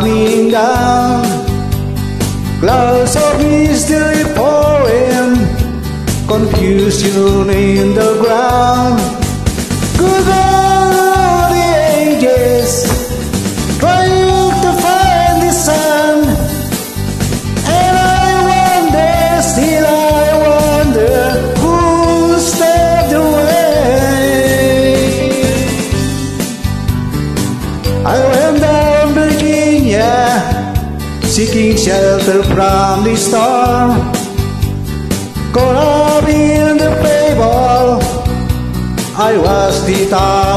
falling down. Clouds of mystery pouring, confusion in the ground. Good old the ages, trying to find the sun. And I wonder, still I wonder, who stepped away. I seeking shelter from the storm. Caught up in the fable, I watched the tower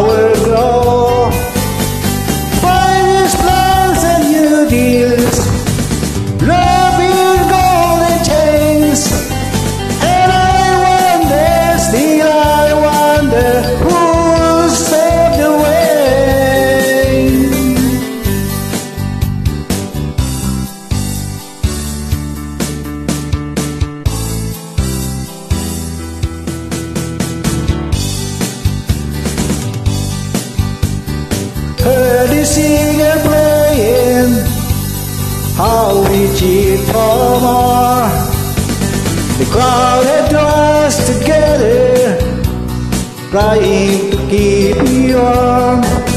Heard the singer playing, how we cheered for more. The crowd had us together, trying to keep me warm.